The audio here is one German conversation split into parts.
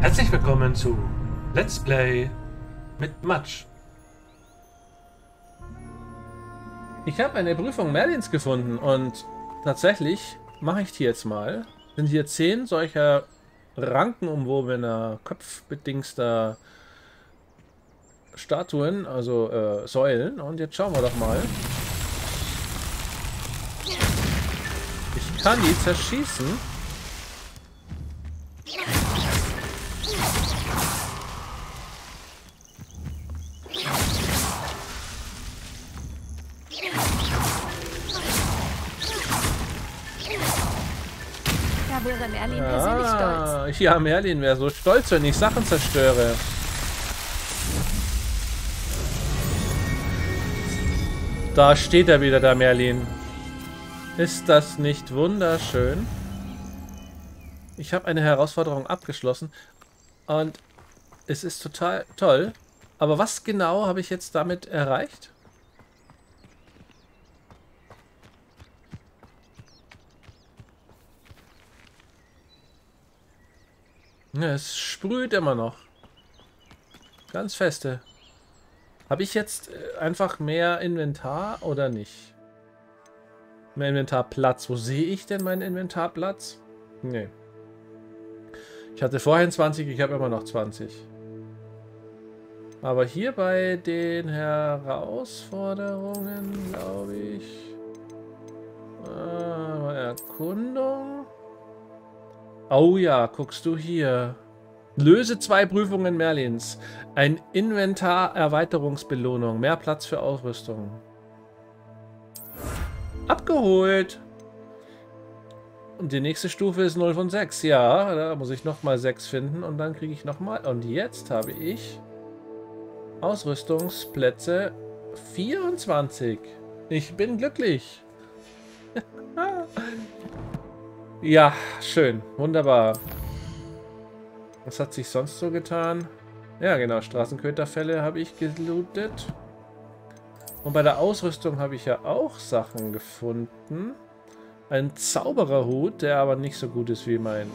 Herzlich willkommen zu Let's Play mit Matsch. Ich habe eine Prüfung Merlins gefunden und tatsächlich mache ich die jetzt mal. Sind hier zehn solcher rankenumwobener, kopfbedingster Statuen, also äh, Säulen. Und jetzt schauen wir doch mal. Ich kann die zerschießen. Wäre Merlin ah, persönlich stolz. Ja, Merlin wäre so stolz, wenn ich Sachen zerstöre. Da steht er wieder, der Merlin. Ist das nicht wunderschön? Ich habe eine Herausforderung abgeschlossen und es ist total toll. Aber was genau habe ich jetzt damit erreicht? Ja, es sprüht immer noch. Ganz feste. Habe ich jetzt äh, einfach mehr Inventar oder nicht? Mehr Inventarplatz. Wo sehe ich denn meinen Inventarplatz? Nee. Ich hatte vorhin 20, ich habe immer noch 20. Aber hier bei den Herausforderungen, glaube ich... Äh, Erkundung... Oh ja, guckst du hier. Löse zwei Prüfungen Merlins. Ein Inventar-Erweiterungsbelohnung. Mehr Platz für Ausrüstung. Abgeholt. Und die nächste Stufe ist 0 von 6. Ja, da muss ich nochmal 6 finden und dann kriege ich nochmal. Und jetzt habe ich Ausrüstungsplätze 24. Ich bin glücklich. Ja, schön. Wunderbar. Was hat sich sonst so getan? Ja, genau. Straßenköterfälle habe ich gelootet. Und bei der Ausrüstung habe ich ja auch Sachen gefunden. Ein Zaubererhut, der aber nicht so gut ist wie mein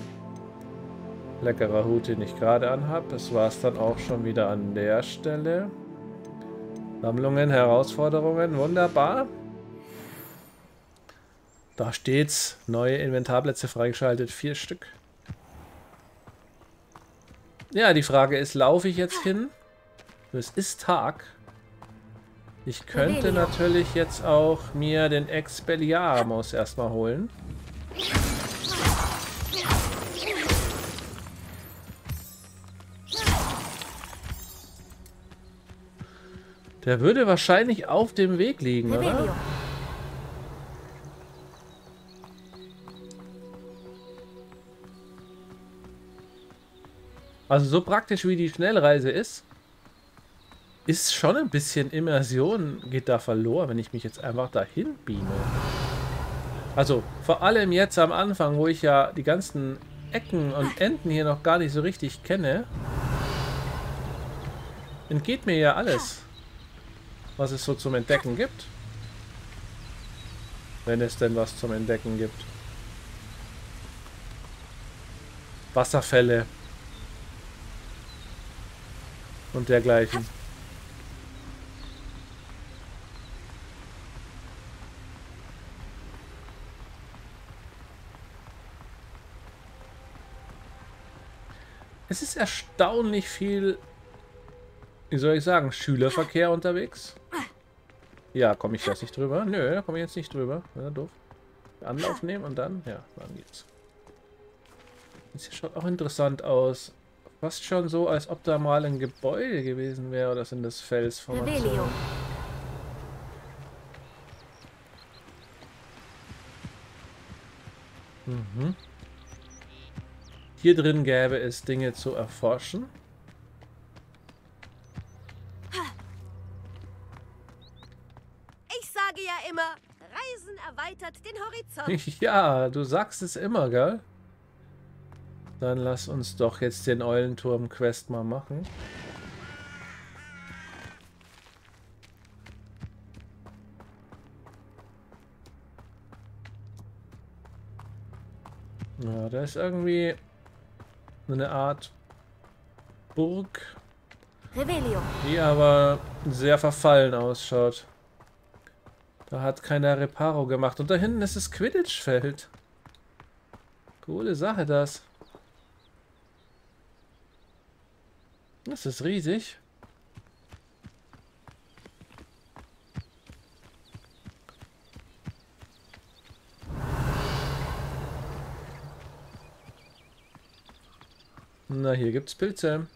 leckerer Hut, den ich gerade anhabe. Das war es dann auch schon wieder an der Stelle. Sammlungen, Herausforderungen, wunderbar. Da steht's. Neue Inventarplätze freigeschaltet. Vier Stück. Ja, die Frage ist, laufe ich jetzt hin? Es ist Tag. Ich könnte natürlich jetzt auch mir den Expelliarmus erstmal holen. Der würde wahrscheinlich auf dem Weg liegen, oder? Also so praktisch wie die Schnellreise ist, ist schon ein bisschen Immersion geht da verloren, wenn ich mich jetzt einfach dahin beame. Also vor allem jetzt am Anfang, wo ich ja die ganzen Ecken und Enden hier noch gar nicht so richtig kenne, entgeht mir ja alles, was es so zum Entdecken gibt. Wenn es denn was zum Entdecken gibt. Wasserfälle, und dergleichen. Es ist erstaunlich viel, wie soll ich sagen, Schülerverkehr unterwegs. Ja, komme ich jetzt nicht drüber? Nö, da komme ich jetzt nicht drüber. Ja, doof. Anlauf nehmen und dann, ja, dann geht's. Das schaut auch interessant aus. Fast schon so, als ob da mal ein Gebäude gewesen wäre oder sind das Felsformationen? Mhm. Hier drin gäbe es Dinge zu erforschen. Ich sage ja immer, Reisen erweitert den Horizont. ja, du sagst es immer, gell? Dann lass uns doch jetzt den Eulenturm-Quest mal machen. Ja, da ist irgendwie eine Art Burg, die aber sehr verfallen ausschaut. Da hat keiner Reparo gemacht. Und da hinten ist das Quidditch-Feld. Coole Sache das. Das ist riesig. Na, hier gibt's Pilze.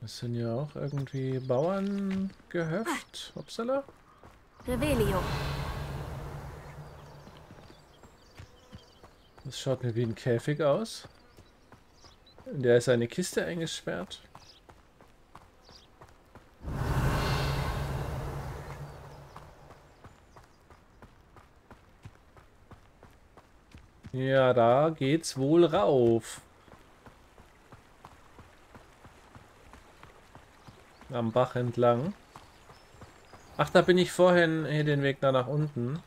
Das sind ja auch irgendwie Bauerngehöft. Upsala. Revelio. Das schaut mir wie ein Käfig aus. In der ist eine Kiste eingesperrt. Ja, da geht's wohl rauf. Am Bach entlang. Ach, da bin ich vorhin hier den Weg da nach unten.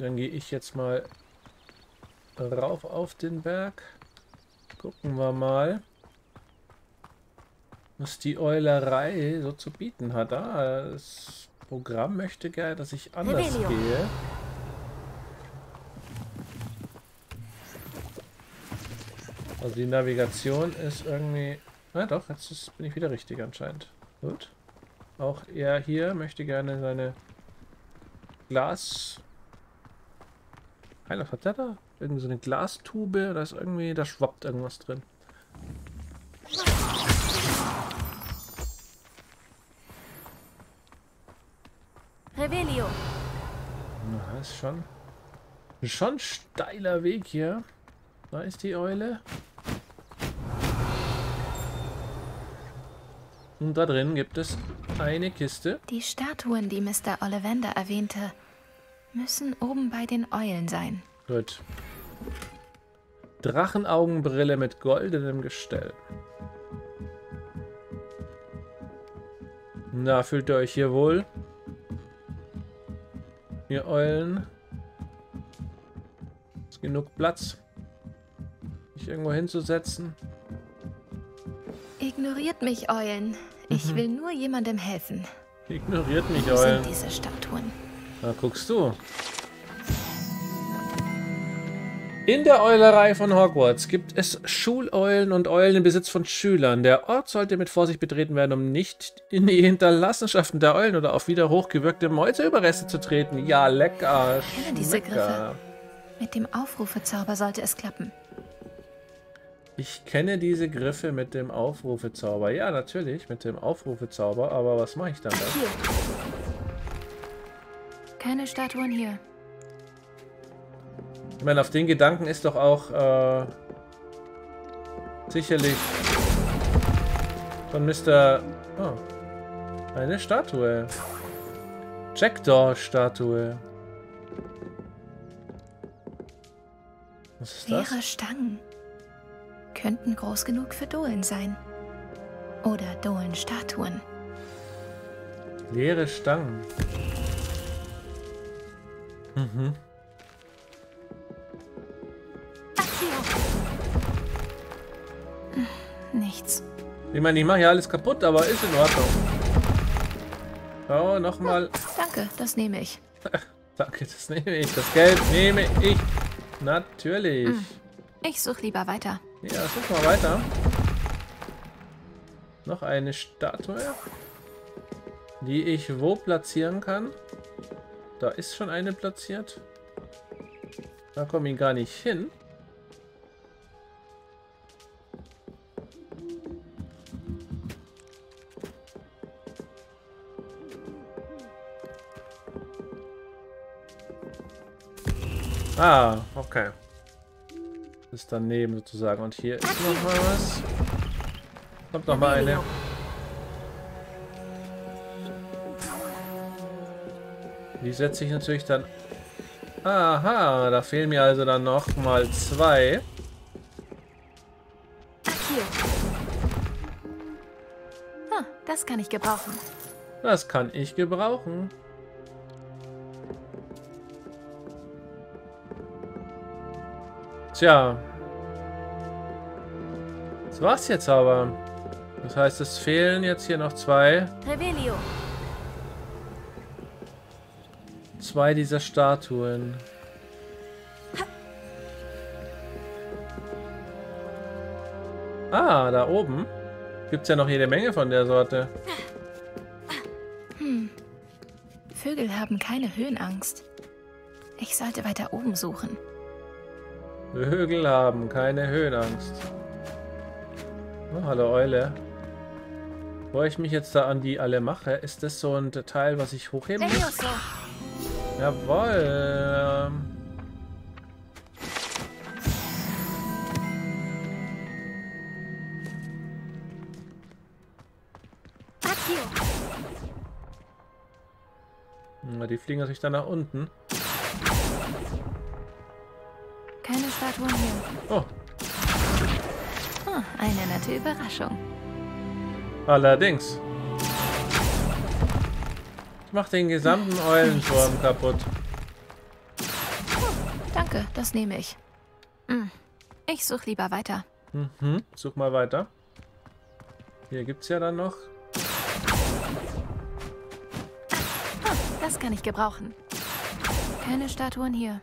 Dann gehe ich jetzt mal rauf auf den Berg. Gucken wir mal, was die Eulerei so zu bieten hat. Ah, das Programm möchte gerne, dass ich anders Revelio. gehe. Also die Navigation ist irgendwie... Na doch, jetzt ist, bin ich wieder richtig anscheinend. Gut. Auch er hier möchte gerne seine Glas... Hey, was hat der da? Irgendwie so eine Glastube? Da ist irgendwie... Da schwappt irgendwas drin. Revelio. Na, ist schon... Schon steiler Weg hier. Da ist die Eule. Und da drin gibt es eine Kiste. Die Statuen, die Mr. Ollivander erwähnte, müssen oben bei den Eulen sein. Gut. Drachenaugenbrille mit goldenem Gestell. Na, fühlt ihr euch hier wohl? Ihr Eulen. Ist genug Platz, mich irgendwo hinzusetzen? Ignoriert mich, Eulen. Ich will nur jemandem helfen. Ignoriert mich, Wo Eulen. sind diese Statuen? Na, guckst du. In der Eulerei von Hogwarts gibt es Schuleulen und Eulen im Besitz von Schülern. Der Ort sollte mit Vorsicht betreten werden, um nicht in die Hinterlassenschaften der Eulen oder auf wieder hochgewirkte Mäuseüberreste zu treten. Ja, lecker. kenne diese. Griffe. Mit dem Aufrufezauber sollte es klappen. Ich kenne diese Griffe mit dem Aufrufezauber. Ja, natürlich, mit dem Aufrufezauber. Aber was mache ich damit? Hier. Keine Statuen hier. Ich meine, auf den Gedanken ist doch auch äh, sicherlich von Mr. Oh, eine Statue. Jackdaw-Statue. Was ist das? Leere Stangen. Könnten groß genug für Dohlen sein. Oder Dohlenstatuen. Leere Stangen. Mhm. Nichts. Ich meine, ich mache ja alles kaputt, aber ist in Ordnung. So, nochmal. Danke, das nehme ich. Danke, das nehme ich. Das Geld nehme ich. Natürlich. Ich suche lieber weiter. Ja, guck mal weiter. Noch eine Statue, die ich wo platzieren kann. Da ist schon eine platziert. Da komme ich gar nicht hin. Ah, okay. Ist daneben sozusagen. Und hier ist noch mal was. Kommt noch mal eine. Die setze ich natürlich dann... Aha, da fehlen mir also dann nochmal zwei. Hm, das kann ich gebrauchen. Das kann ich gebrauchen. Tja. Das war's jetzt aber. Das heißt, es fehlen jetzt hier noch zwei. Rebellion. Zwei dieser Statuen. Ah, da oben gibt es ja noch jede Menge von der Sorte. Vögel haben keine Höhenangst. Ich sollte weiter oben suchen. Vögel haben keine Höhenangst. Oh, hallo Eule. Bevor ich mich jetzt da an die alle mache, ist das so ein Teil, was ich hochheben muss? Jawohl. ähm. Na, Die fliegen natürlich dann nach unten. Keine Statuen hier. Oh, Oh, eine nette Überraschung. allerdings. Ich mach den gesamten Eulenturm kaputt. Danke, das nehme ich. Hm. Ich suche lieber weiter. Mhm. Such mal weiter. Hier gibt's ja dann noch. Das kann ich gebrauchen. Keine Statuen hier.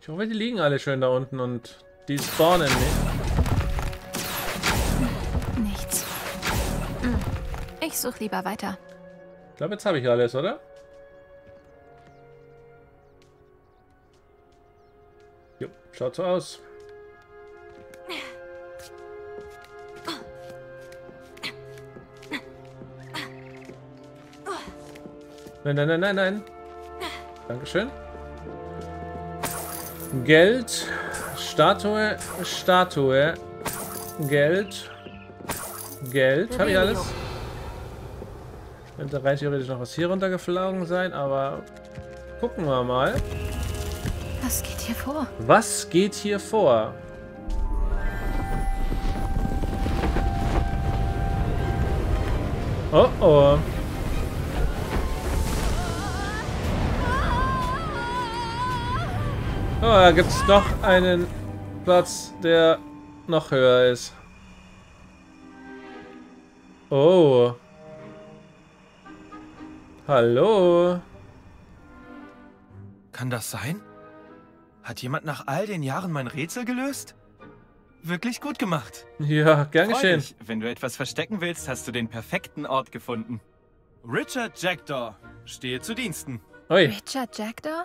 Ich hoffe, die liegen alle schön da unten und die spawnen nicht. Nichts. Hm. Ich suche lieber weiter. Ich glaube, jetzt habe ich alles, oder? Jo, schaut so aus. Nein, nein, nein, nein, nein. Dankeschön. Geld, Statue, Statue, Geld, Geld. Habe ich alles? Könnte rein theoretisch noch was hier runtergeflogen sein, aber gucken wir mal. Was geht hier vor? Was geht hier vor? Oh oh. Oh, da gibt es noch einen Platz, der noch höher ist. Oh. Hallo. Kann das sein? Hat jemand nach all den Jahren mein Rätsel gelöst? Wirklich gut gemacht. Ja, gern Freu geschehen. dich. Wenn du etwas verstecken willst, hast du den perfekten Ort gefunden. Richard Jackdaw, stehe zu Diensten. Ui. Richard Jackdaw?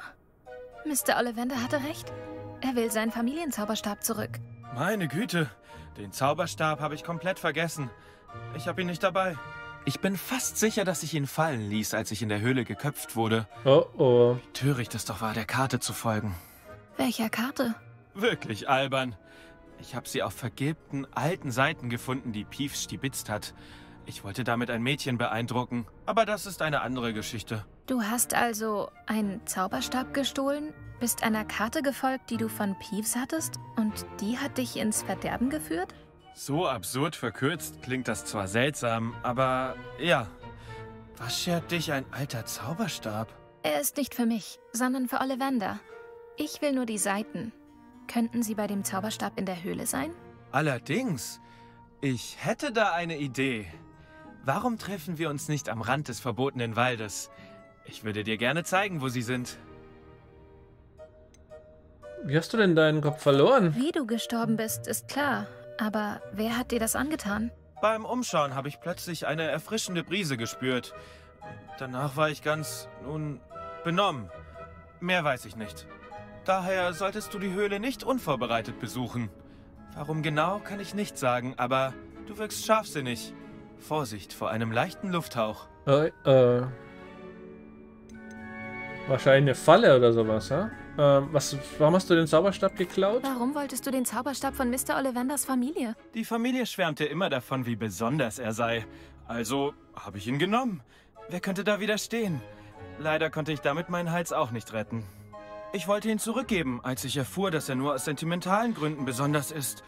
Mr. Ollivander hatte recht. Er will seinen Familienzauberstab zurück. Meine Güte, den Zauberstab habe ich komplett vergessen. Ich habe ihn nicht dabei. Ich bin fast sicher, dass ich ihn fallen ließ, als ich in der Höhle geköpft wurde. Oh oh. Töricht es doch war, der Karte zu folgen. Welcher Karte? Wirklich albern. Ich habe sie auf vergilbten alten Seiten gefunden, die Piefs stibitzt hat. Ich wollte damit ein Mädchen beeindrucken, aber das ist eine andere Geschichte. Du hast also einen Zauberstab gestohlen, bist einer Karte gefolgt, die du von Peeves hattest, und die hat dich ins Verderben geführt? So absurd verkürzt klingt das zwar seltsam, aber ja. Was schert dich ein alter Zauberstab? Er ist nicht für mich, sondern für Ollivander. Ich will nur die Seiten. Könnten sie bei dem Zauberstab in der Höhle sein? Allerdings, ich hätte da eine Idee. Warum treffen wir uns nicht am Rand des verbotenen Waldes? Ich würde dir gerne zeigen, wo sie sind. Wie hast du denn deinen Kopf verloren? Wie du gestorben bist, ist klar. Aber wer hat dir das angetan? Beim Umschauen habe ich plötzlich eine erfrischende Brise gespürt. Danach war ich ganz, nun, benommen. Mehr weiß ich nicht. Daher solltest du die Höhle nicht unvorbereitet besuchen. Warum genau, kann ich nicht sagen, aber du wirkst scharfsinnig. Vorsicht vor einem leichten Lufthauch. Äh, äh. Wahrscheinlich eine Falle oder sowas, ha? Ähm, was, warum hast du den Zauberstab geklaut? Warum wolltest du den Zauberstab von Mr. Ollivanders Familie? Die Familie schwärmte immer davon, wie besonders er sei. Also habe ich ihn genommen. Wer könnte da widerstehen? Leider konnte ich damit meinen Hals auch nicht retten. Ich wollte ihn zurückgeben, als ich erfuhr, dass er nur aus sentimentalen Gründen besonders ist.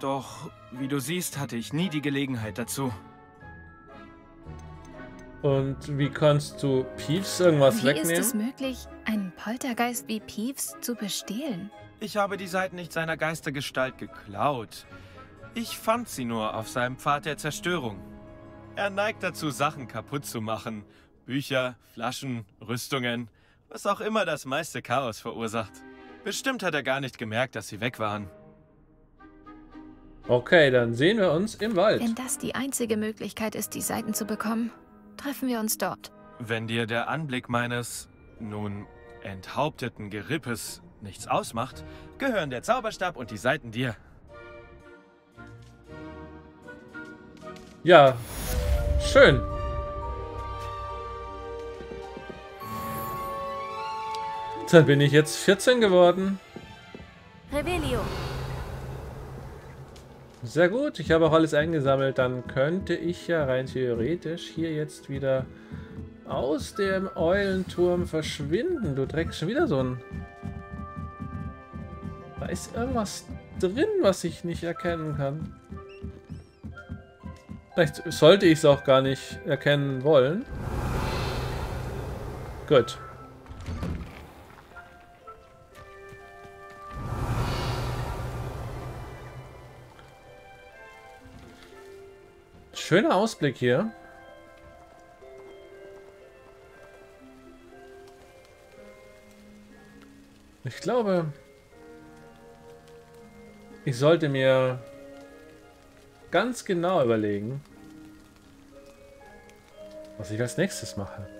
Doch, wie du siehst, hatte ich nie die Gelegenheit dazu. Und wie kannst du Peeves irgendwas Wie wegnehmen? ist es möglich, einen Poltergeist wie Peeves zu bestehlen? Ich habe die Seiten nicht seiner Geistergestalt geklaut. Ich fand sie nur auf seinem Pfad der Zerstörung. Er neigt dazu, Sachen kaputt zu machen. Bücher, Flaschen, Rüstungen, was auch immer das meiste Chaos verursacht. Bestimmt hat er gar nicht gemerkt, dass sie weg waren. Okay, dann sehen wir uns im Wald. Wenn das die einzige Möglichkeit ist, die Seiten zu bekommen, treffen wir uns dort. Wenn dir der Anblick meines, nun, enthaupteten Gerippes nichts ausmacht, gehören der Zauberstab und die Seiten dir. Ja, schön. Dann bin ich jetzt 14 geworden. Revelio. Sehr gut, ich habe auch alles eingesammelt. Dann könnte ich ja rein theoretisch hier jetzt wieder aus dem Eulenturm verschwinden. Du trägst schon wieder so ein... Da ist irgendwas drin, was ich nicht erkennen kann. Vielleicht sollte ich es auch gar nicht erkennen wollen. Gut. Schöner Ausblick hier. Ich glaube, ich sollte mir ganz genau überlegen, was ich als nächstes mache.